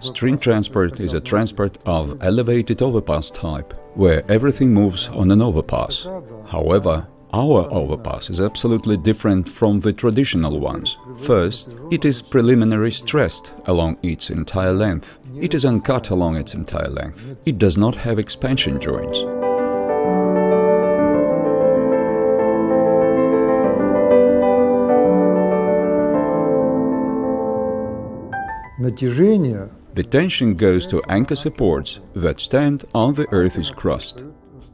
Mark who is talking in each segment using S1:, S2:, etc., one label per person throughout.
S1: String transport is a transport of elevated overpass type, where everything moves on an overpass. However, our overpass is absolutely different from the traditional ones. First, it is preliminary stressed along its entire length. It is uncut along its entire length. It does not have expansion joints. The tension goes to anchor supports that stand on the Earth's crust.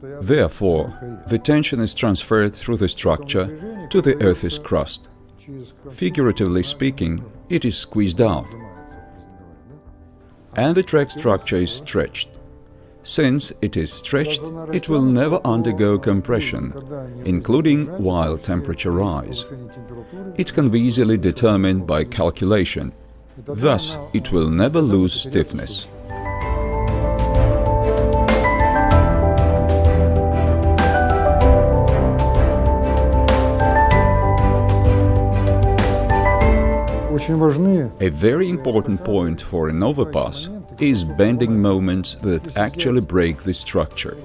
S1: Therefore, the tension is transferred through the structure to the Earth's crust. Figuratively speaking, it is squeezed out. And the track structure is stretched. Since it is stretched, it will never undergo compression, including while temperature rise. It can be easily determined by calculation. Thus, it will never lose stiffness. A very important point for an overpass is bending moments that actually break the structure.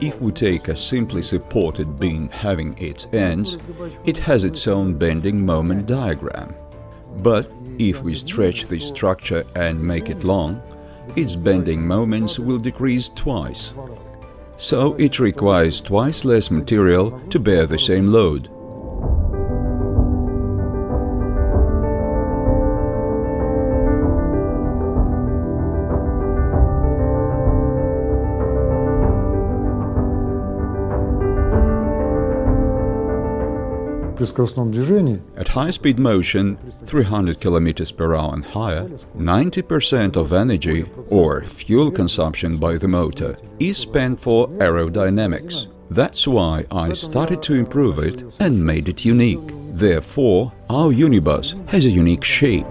S1: If we take a simply supported beam having its ends, it has its own bending moment diagram. But if we stretch the structure and make it long, its bending moments will decrease twice. So it requires twice less material to bear the same load. At high-speed motion, 300 km per hour and higher, 90% of energy, or fuel consumption by the motor, is spent for aerodynamics. That's why I started to improve it and made it unique. Therefore, our Unibus has a unique shape.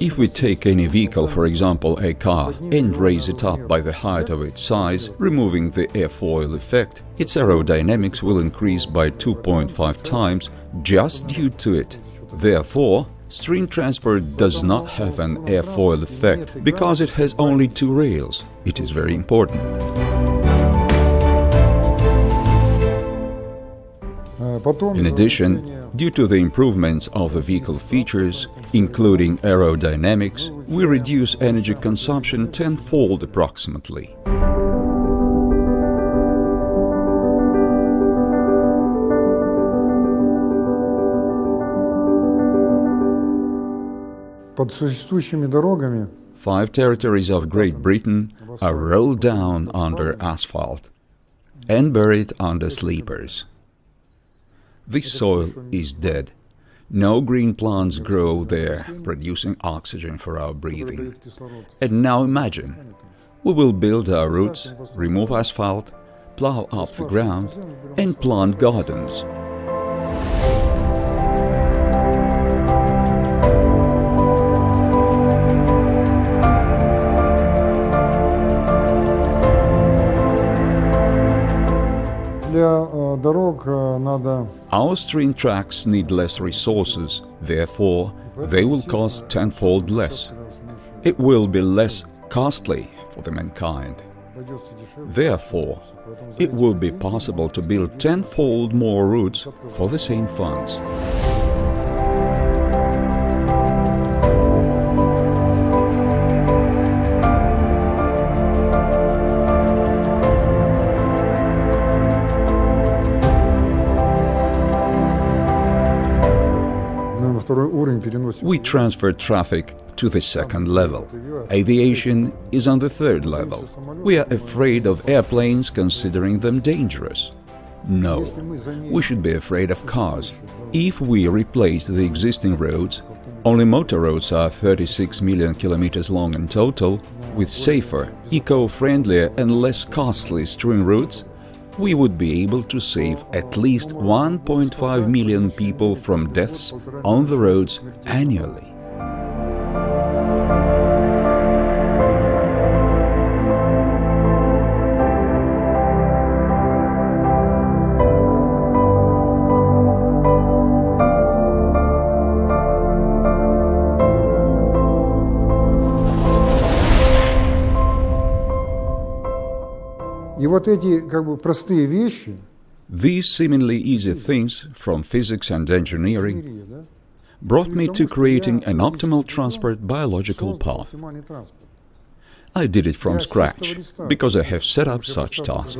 S1: If we take any vehicle, for example a car, and raise it up by the height of its size, removing the airfoil effect, its aerodynamics will increase by 2.5 times just due to it. Therefore, string transport does not have an airfoil effect because it has only two rails. It is very important. In addition, due to the improvements of the vehicle features, including aerodynamics, we reduce energy consumption tenfold approximately. Five territories of Great Britain are rolled down under asphalt and buried under sleepers. This soil is dead. No green plants grow there, producing oxygen for our breathing. And now imagine, we will build our routes, remove asphalt, plow up the ground, and plant gardens. Our string tracks need less resources, therefore, they will cost tenfold less. It will be less costly for the mankind. Therefore, it will be possible to build tenfold more routes for the same funds. We transfer traffic to the second level. Aviation is on the third level. We are afraid of airplanes considering them dangerous. No, we should be afraid of cars. If we replace the existing roads, only motor roads are 36 million kilometers long in total, with safer, eco-friendlier and less costly string routes, we would be able to save at least 1.5 million people from deaths on the roads annually.
S2: вот эти как бы простые вещи,
S1: These seemingly easy things from physics and engineering brought me to creating an optimal transport biological path. I did it from scratch because I have set up such task.